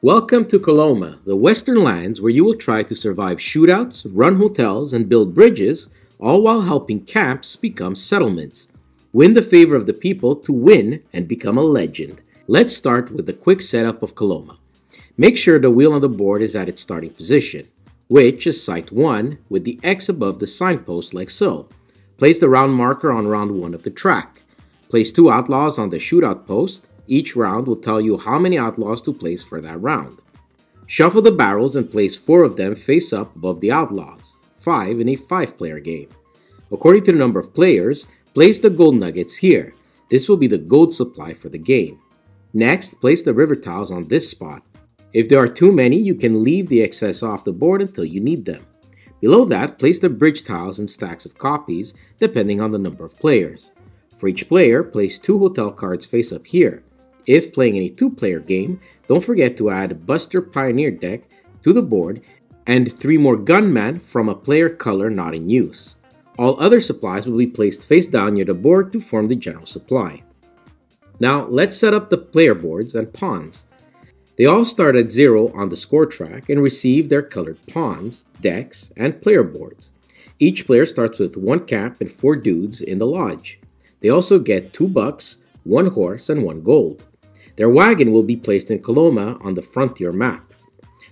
Welcome to Coloma, the western lands where you will try to survive shootouts, run hotels, and build bridges, all while helping camps become settlements. Win the favor of the people to win and become a legend. Let's start with the quick setup of Coloma. Make sure the wheel on the board is at its starting position, which is site 1 with the X above the signpost like so. Place the round marker on round 1 of the track. Place two outlaws on the shootout post each round will tell you how many outlaws to place for that round. Shuffle the barrels and place 4 of them face up above the outlaws, 5 in a 5 player game. According to the number of players, place the gold nuggets here. This will be the gold supply for the game. Next, place the river tiles on this spot. If there are too many, you can leave the excess off the board until you need them. Below that, place the bridge tiles in stacks of copies, depending on the number of players. For each player, place two hotel cards face up here. If playing any two player game, don't forget to add Buster Pioneer deck to the board and three more Gunman from a player color not in use. All other supplies will be placed face down near the board to form the general supply. Now let's set up the player boards and pawns. They all start at zero on the score track and receive their colored pawns, decks, and player boards. Each player starts with one cap and four dudes in the lodge. They also get two bucks, one horse, and one gold. Their wagon will be placed in Coloma on the Frontier map.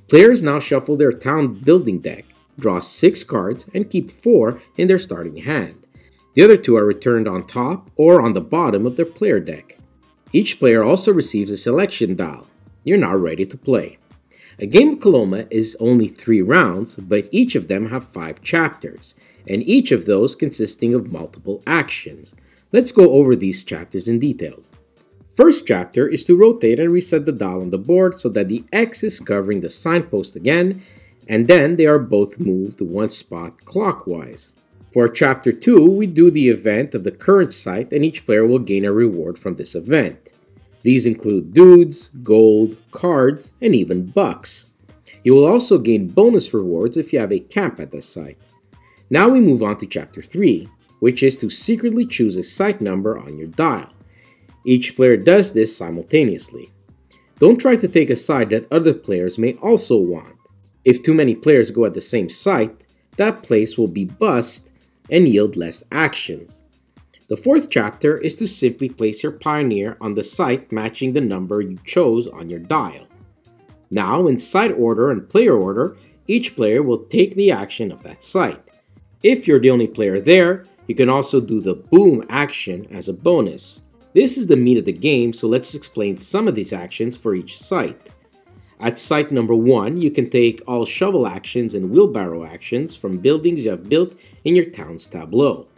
Players now shuffle their town building deck, draw 6 cards, and keep 4 in their starting hand. The other two are returned on top or on the bottom of their player deck. Each player also receives a selection dial. You're now ready to play. A game of Coloma is only 3 rounds, but each of them have 5 chapters, and each of those consisting of multiple actions. Let's go over these chapters in details. First chapter is to rotate and reset the dial on the board so that the X is covering the signpost again, and then they are both moved one spot clockwise. For chapter 2, we do the event of the current site and each player will gain a reward from this event. These include dudes, gold, cards, and even bucks. You will also gain bonus rewards if you have a camp at the site. Now we move on to chapter 3, which is to secretly choose a site number on your dial. Each player does this simultaneously. Don't try to take a side that other players may also want. If too many players go at the same site, that place will be bust and yield less actions. The fourth chapter is to simply place your pioneer on the site matching the number you chose on your dial. Now, in site order and player order, each player will take the action of that site. If you're the only player there, you can also do the boom action as a bonus. This is the meat of the game, so let's explain some of these actions for each site. At site number 1, you can take all shovel actions and wheelbarrow actions from buildings you have built in your town's tableau.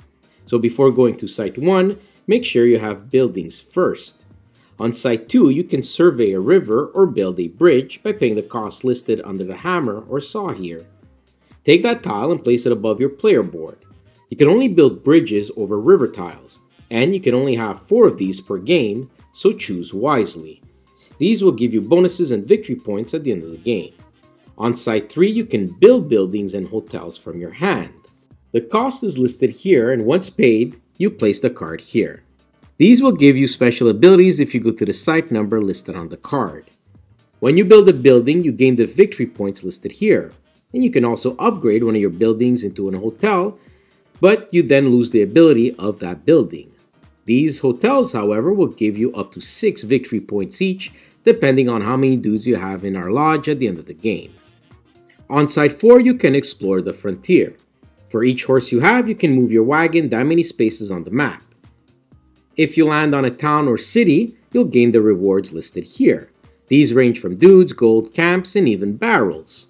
So before going to site 1, make sure you have buildings first. On site 2, you can survey a river or build a bridge by paying the cost listed under the hammer or saw here. Take that tile and place it above your player board. You can only build bridges over river tiles and you can only have 4 of these per game, so choose wisely. These will give you bonuses and victory points at the end of the game. On site 3, you can build buildings and hotels from your hand. The cost is listed here, and once paid, you place the card here. These will give you special abilities if you go to the site number listed on the card. When you build a building, you gain the victory points listed here, and you can also upgrade one of your buildings into a hotel, but you then lose the ability of that building. These hotels, however, will give you up to 6 victory points each, depending on how many dudes you have in our lodge at the end of the game. On site 4, you can explore the frontier. For each horse you have, you can move your wagon that many spaces on the map. If you land on a town or city, you'll gain the rewards listed here. These range from dudes, gold, camps, and even barrels.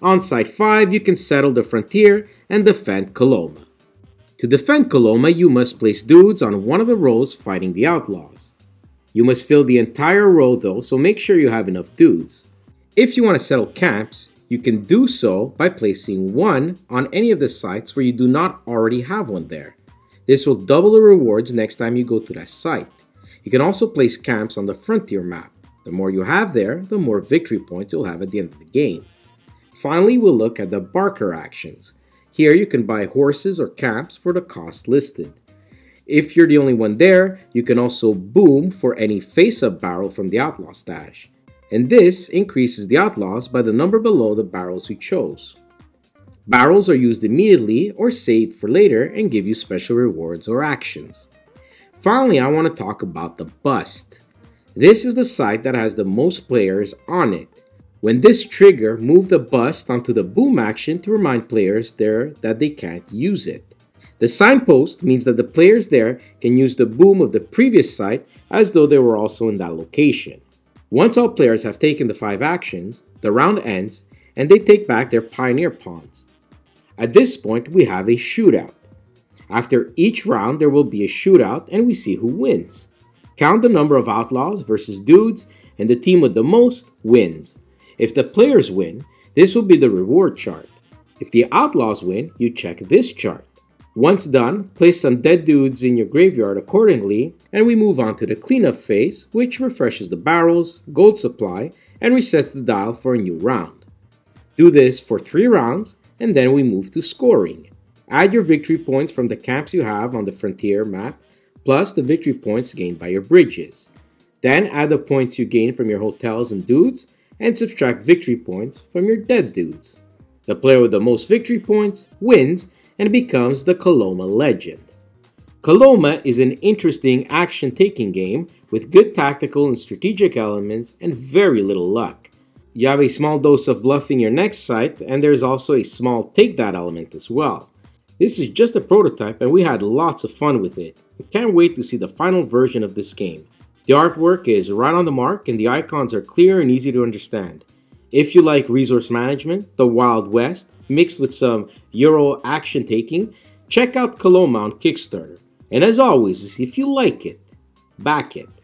On site 5, you can settle the frontier and defend Coloma. To defend Coloma, you must place dudes on one of the rows fighting the outlaws. You must fill the entire row though, so make sure you have enough dudes. If you want to settle camps, you can do so by placing one on any of the sites where you do not already have one there. This will double the rewards next time you go to that site. You can also place camps on the frontier map. The more you have there, the more victory points you'll have at the end of the game. Finally, we'll look at the Barker actions. Here you can buy horses or caps for the cost listed. If you're the only one there, you can also boom for any face-up barrel from the outlaw stash. and this increases the outlaws by the number below the barrels you chose. Barrels are used immediately or saved for later and give you special rewards or actions. Finally, I want to talk about the bust. This is the site that has the most players on it. When this trigger, move the bust onto the boom action to remind players there that they can't use it. The signpost means that the players there can use the boom of the previous site as though they were also in that location. Once all players have taken the 5 actions, the round ends and they take back their pioneer pawns. At this point, we have a shootout. After each round, there will be a shootout and we see who wins. Count the number of outlaws versus dudes, and the team with the most wins. If the players win, this will be the reward chart. If the outlaws win, you check this chart. Once done, place some dead dudes in your graveyard accordingly, and we move on to the cleanup phase, which refreshes the barrels, gold supply, and resets the dial for a new round. Do this for 3 rounds, and then we move to scoring. Add your victory points from the camps you have on the frontier map, plus the victory points gained by your bridges. Then add the points you gain from your hotels and dudes, and subtract victory points from your dead dudes. The player with the most victory points wins and becomes the Coloma Legend. Coloma is an interesting action taking game with good tactical and strategic elements and very little luck. You have a small dose of bluffing your next site, and there's also a small take that element as well. This is just a prototype, and we had lots of fun with it. I can't wait to see the final version of this game. The artwork is right on the mark and the icons are clear and easy to understand. If you like resource management, the Wild West, mixed with some Euro action taking, check out Coloma on Kickstarter. And as always, if you like it, back it.